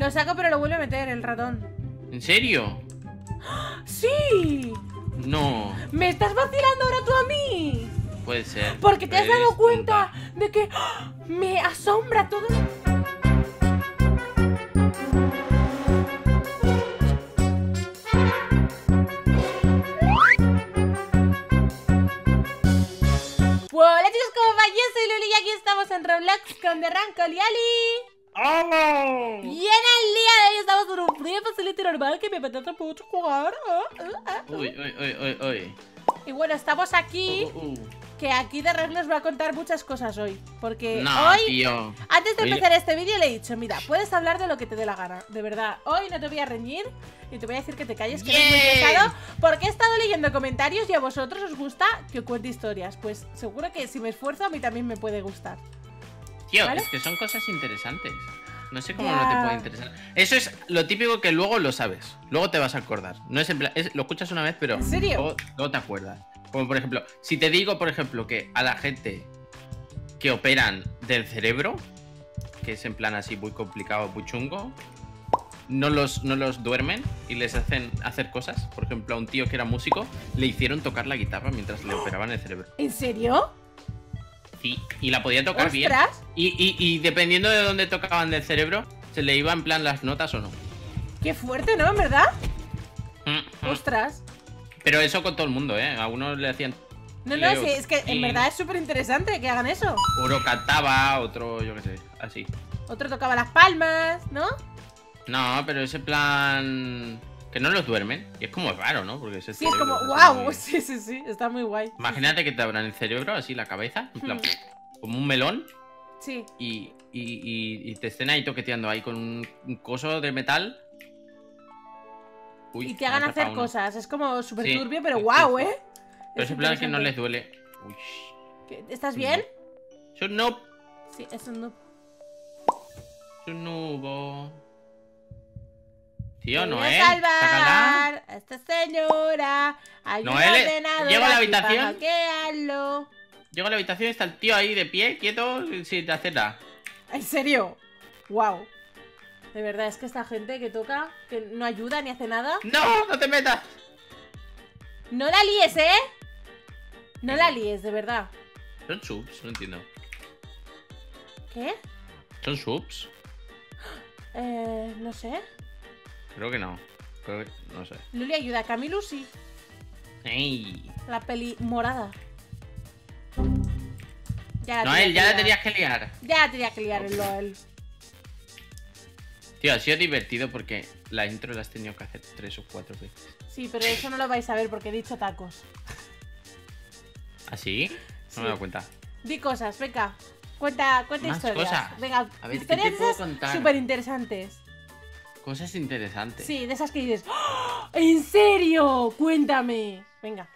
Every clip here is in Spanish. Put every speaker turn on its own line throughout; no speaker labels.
Lo saco, pero lo vuelve a meter el ratón.
¿En serio?
¡Sí!
No,
¡Me estás vacilando ahora tú a mí!
puede ser.
Porque te has dado cuenta de que ¡ah! me asombra todo. Hola chicos, ¿cómo va? Yo soy Luli y aquí estamos en Roblox con The y
¡Hola!
Y en el día de hoy estamos en un frío facility normal que me apetece mucho jugar. ah, ah, ah.
Uy, uy, uy, uy, uy.
Y bueno, estamos aquí,
Uh, uh.
que aquí The Rank nos va a contar muchas cosas hoy. Porque
No,
hoy
tío.
Antes de empezar este vídeo le he dicho, mira, puedes hablar de lo que te dé la gana, de verdad. Hoy no te voy a reñir y te voy a decir que te calles, que eres muy
Bien.
pesado, porque he estado leyendo comentarios y a vosotros os gusta que cuente historias. Pues seguro que si me esfuerzo a mí también me puede gustar.
Tío,
¿Vale?
es que son cosas interesantes. No sé cómo no te puede interesar. Eso es lo típico que luego lo sabes. Luego te vas a acordar. No es en plan. es- lo escuchas una vez, pero.
¿En serio?
Luego, luego te acuerdas. Como por ejemplo, si te digo, por ejemplo, que a la gente que operan del cerebro, que es en plan así muy complicado, muy chungo, no los, no los duermen y les hacen hacer cosas. Por ejemplo, a un tío que era músico, le hicieron tocar la guitarra mientras le operaban el cerebro.
¿En serio?
Y la podía tocar bien.
¡Ostras!
Y, y- y dependiendo de dónde tocaban del cerebro, se le iba en plan las notas o no.
¡Qué fuerte, ¿no? ¿En verdad?
Mm, mm.
¡Ostras!
Pero eso con todo el mundo, ¿eh? A uno le hacían.
No, no, sí, es que en verdad es súper interesante que hagan eso.
Uno cantaba, otro, yo qué sé, así.
Otro tocaba las palmas, ¿no?
No, pero ese plan. Que no los duermen. Y es como raro, ¿no? Porque ese
Sí, es como, wow,
muy-
sí, sí, sí, está muy guay.
Imagínate que te abran el cerebro, así la cabeza, en plan,
Hmm.
como un melón,
Sí,
y, y- y- y te estén ahí toqueteando ahí con un, un coso de metal. Uy,
y te hagan hacer
uno.
cosas. Es como súper
Sí,
turbio, pero
sí,
wow. ¿eh?
Pero
Es
ese plan que no les duele. Uy.
¿Qué- ¿Estás bien?
Yo no.
Sí, es un noob.
Yo no. Tío,
Voy a
Noel. sácala.
salvar a esta señora. Hay
Noel,
un
eh, llego a la habitación. Llego a la habitación y está el tío ahí de pie, quieto, sin hacer nada.
¿En serio? Wow. De verdad, es que esta gente que toca, que no ayuda ni hace nada.
¡No! ¡No te metas!
No la líes, ¿eh? No la líes, de verdad.
Son subs, no entiendo.
¿Qué?
¿Son subs?
Eh, no sé.
Creo que no. Creo que. No sé.
Luli ayuda a Camilu, sí.
¡Ey!
La peli morada. Ya la
Noel, ya la tenías que liar.
Ya la tenía que liar el LOL.
Tío, ha sido divertido porque la intro la has tenido que hacer tres o cuatro veces.
Sí, pero eso no lo vais a ver porque he dicho tacos.
No
Sí.
me he dado cuenta.
Di cosas, venga. Cuenta, cuenta
Más
historias.
cosas.
Venga,
A ver, ¿qué
historias súper interesantes.
Cosas interesantes.
Sí, de esas que dices, ¡Oh! ¿en serio? Cuéntame. Venga,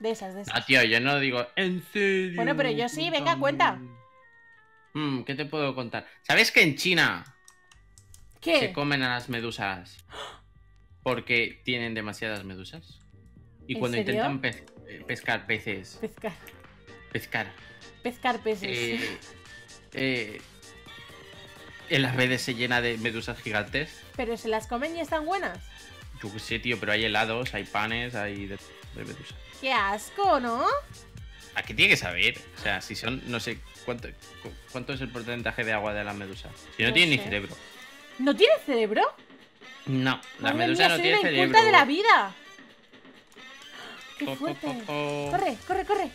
de esas, de esas.
Ah, tío, yo no digo, ¿en serio?
Bueno, pero yo sí, venga, cuenta.
Mm, ¿Qué te puedo contar? ¿Sabes que en China se
¿Qué?
comen a las medusas porque tienen demasiadas medusas? Y
¿En
cuando
serio?
intentan eh, pescar peces,
Pescar.
pescar,
Pescar peces.
eh, eh, en las redes se llena de medusas gigantes.
Pero se las comen y están buenas.
Yo qué sé, tío, pero hay helados, hay panes, hay de, de medusa.
Qué asco, ¿no?
¿A qué tiene que saber? O sea, si son, no sé, ¿cuánto, cu- cuánto es el porcentaje de agua de la medusa? Si no,
No
tiene
sé.
ni cerebro.
¿No tiene cerebro?
No, la medusa no tiene cerebro.
inculta de la vida. Qué
Co- co-
fuerte.
co-
Corre, corre, corre.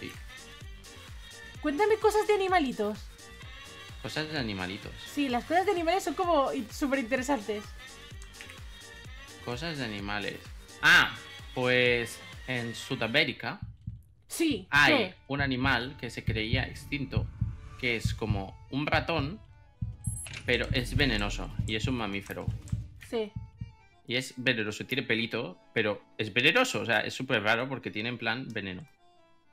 Sí,
Cuéntame cosas de animalitos.
Cosas de animalitos.
Sí, las cosas de animales son como súper interesantes.
Cosas de animales. Ah, pues en Sudamérica
Sí,
hay un animal que se creía extinto, que es como un ratón, pero es venenoso y es un mamífero.
Sí.
Y es venenoso, tiene pelito, pero es venenoso, o sea, es súper raro porque tiene en plan veneno.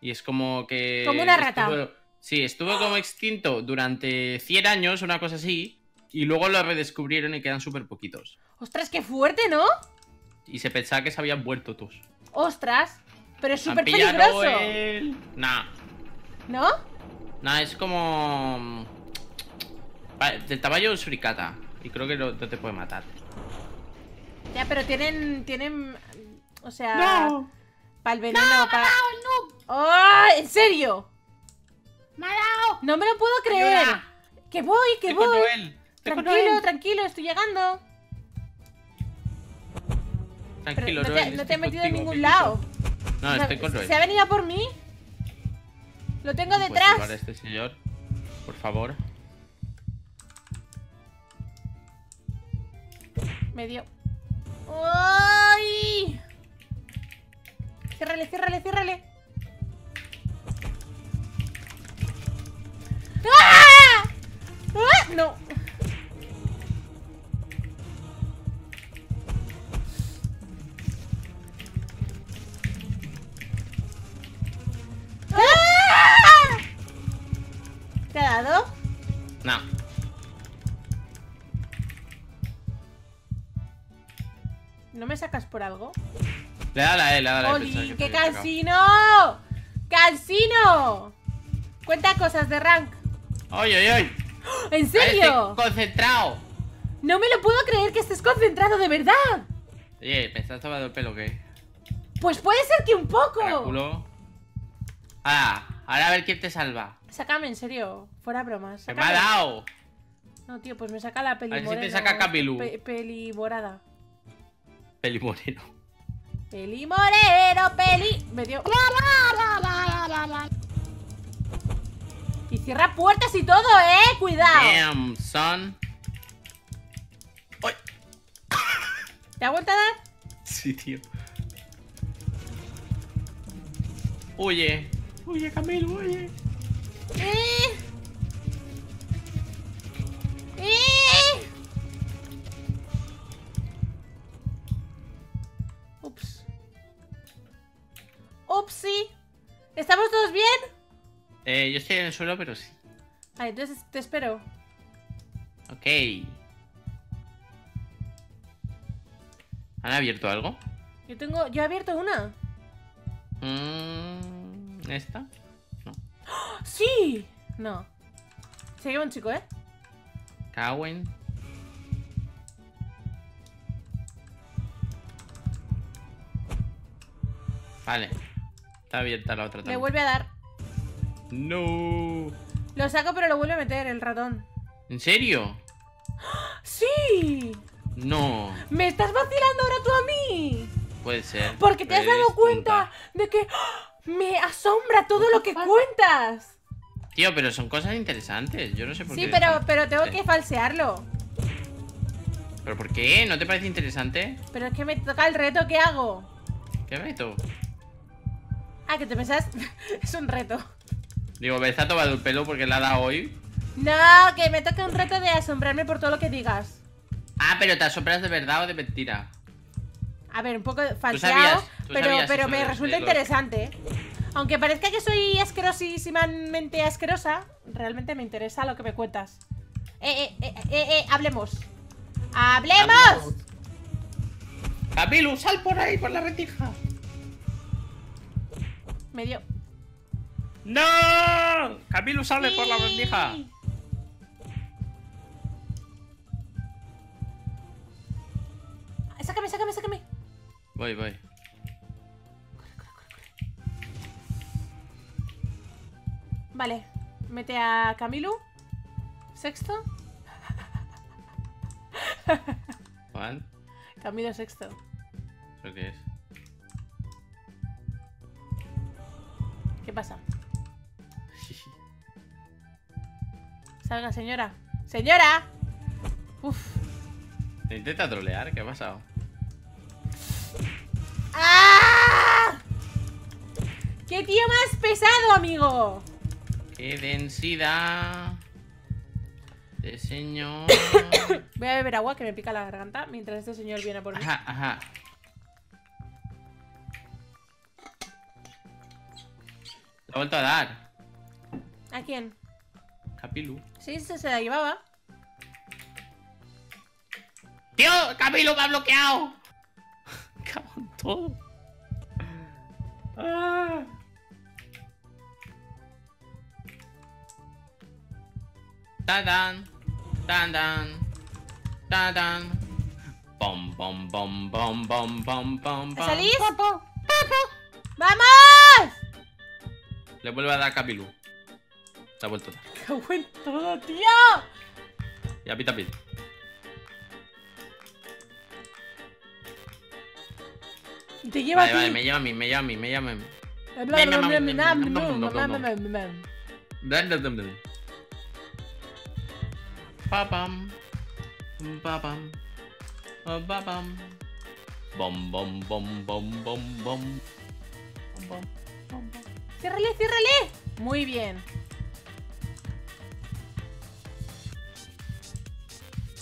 Y es como que...
Como una rata.
estuvo- sí, estuvo como extinto durante 100 años, una cosa así, y luego lo redescubrieron y quedan súper poquitos.
Ostras, qué fuerte, ¿no?
Y se pensaba que se habían muerto todos.
Ostras. Pero es súper peligroso.
el- Nah,
¿No?
nah, es como... Va, Del tamaño de un suricata. Y creo que no, no te puede matar.
Ya, pero tienen. tienen. O sea. Para el veneno, para. ¡Oh! ¿En serio?
¡Me ha dado!
No me lo puedo creer. Que voy, que
Estoy con
voy.
Noel. Estoy con
Tranquilo,
Noel.
tranquilo, estoy llegando. Pero
Tranquilo,
no te,
Noel,
no te he metido en ningún lado.
No, estoy con
¿se-
Noel.
¿Se ha venido a por mí? Lo tengo
¿Puedes
detrás.
este señor? Por favor.
Me dio. ¡Ay! Ciérrale, ciérrale, ciérrale. No. ¡Ah! ¿Te ha dado?
No.
¿No me sacas por algo?
Le da la E, le da la E.
¡Qué cansino! ¡Cansino! Cuenta cosas de rank.
¡Oye, oye, oye!
¿En serio?
Concentrado!
No me lo puedo creer que estés concentrado de verdad.
Oye, ¿me estás tomando el pelo o qué?
Pues puede ser que un poco.
Caraculo. Ahora, ahora a ver quién te salva.
Sácame, en serio. Fuera bromas.
¡Que me ha dado!
No, tío, pues me saca la peli
A ver si te saca Camilú.
pe- peli morada.
Peli moreno.
Peli moreno, peli. Me dio. Cierra puertas y todo, eh. Cuidado.
Damn, son. ¡Ay!
¿Te aguanta dar?
Sí, tío. Huye. Huye, Camilo, huye.
Eh. Eh,
yo estoy en el suelo, pero sí.
Vale, entonces te espero.
Ok. ¿Han abierto algo?
Yo tengo. Yo he abierto una.
Mm, ¿Esta?
¡Sí! No. Se lleva un chico, ¿eh?
Cowen. Vale. Está abierta la otra también.
vuelve a dar.
No.
Lo saco, pero lo vuelve a meter el ratón.
¿En serio?
¡Sí!
No.
¡Me estás vacilando ahora tú a mí!
Puede ser.
Porque te has dado cuenta
tonta.
de que ¡ah! me asombra todo lo que cuentas.
Tío, pero son cosas interesantes. Yo no sé por
Sí,
qué.
pero,
están-
pero tengo
Sí.
que falsearlo.
¿Pero por qué? ¿No te parece interesante?
Pero es que me toca el reto, ¿qué hago?
¿Qué reto?
Ah, que te pensás. es un reto.
Digo, me está tomando el pelo porque la ha dado hoy.
No, que me toca un reto de asombrarme por todo lo que digas.
Ah, pero te asombras de verdad o de mentira.
A ver, un poco falseado, pero, me resulta interesante. ¿eh? Aunque parezca que soy asquerosísimamente asquerosa, realmente me interesa lo que me cuentas. Eh, eh, eh, eh, eh, hablemos. ¡Hablemos!
Capilu, sal por ahí, por la retija.
Me dio.
¡No! Capilu, sale por la
Sí.
rendija.
Sácame, sácame, sácame.
Voy, voy.
Vale, mete a Camilu. Sexto.
Juan,
Camilo sexto.
¿eso qué es?
¿Qué pasa? Salga, señora. ¡Señora! Uf.
¿Te intenta trolear? ¿Qué ha pasado?
¡Ah! ¡Qué tío más pesado, amigo!
¡Qué densidad! De señor.
Voy a beber agua que me pica la garganta mientras este señor viene por mí.
Ajá, ajá. Le ha vuelto a dar.
¿A quién?
Capilu.
Sí, se, se la llevaba.
¡Tío! ¡Capilu me ha bloqueado! Cago en todo. Ah. Tadan, tadan, tadan. Bom, bom, bom, bom, bom, bom, bom, bom. ¿Salís? ¡Papo!
¡Papo! ¡Vamos!
Le vuelve a dar Capilu. Se ha vuelto
tarde. ¡Cago todo, tío!
Ya, pita, pita.
Te lleva
vale,
a ti.
Me lleva a mí, me lleva a mí, me lleva a mí. Papam. Papam. Papam. Bom, bom, bom, bom, bom, bom. Bom, bom, bom.
¡Ciérrale, ciérrale! Muy bien.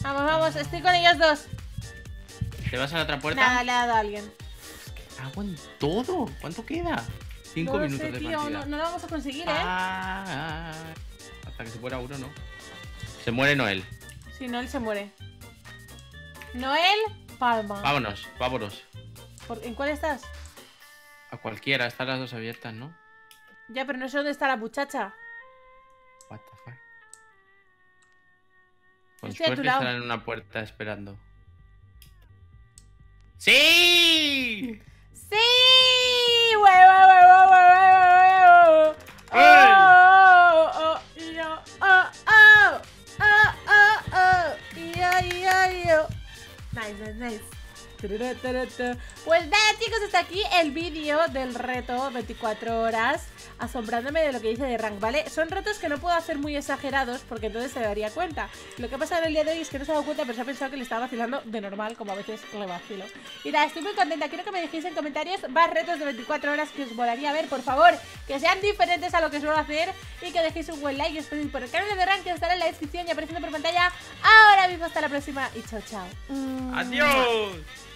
Vamos, vamos, estoy con ellos dos.
¿Te vas a la otra puerta?
Nada, le ha dado a alguien.
Cago en todo. ¿Cuánto queda? Cinco
no lo
minutos
sé,
de
tío,
partida.
no, no lo vamos a conseguir, ¿eh?
Ah, hasta que se muera uno, ¿no? Se muere Noel.
Si no, él se muere. Noel Palma.
Vámonos, vámonos.
¿Por- ¿En cuál estás?
A cualquiera, están las dos abiertas, ¿no?
Ya, pero no sé dónde está la muchacha.
What the fuck. Con
Estoy
en una puerta esperando. ¡Sí!
¡Sí! Nice, nice, nice aquí el vídeo del reto 24 horas asombrándome de lo que dice de rank, ¿vale? Son retos que no puedo hacer muy exagerados porque entonces se daría cuenta. Lo que ha pasado en el día de hoy es que no se ha dado cuenta, pero se ha pensado que le estaba vacilando de normal, como a veces le vacilo. Y nada, estoy muy contenta. Quiero que me dejéis en comentarios más retos de 24 horas que os volaría a ver, por favor. Que sean diferentes a lo que suelo hacer y que dejéis un buen like y os pedís por el canal de rank que estará en la descripción y apareciendo por pantalla. Ahora mismo, hasta la próxima y chao, chao.
¡Adiós!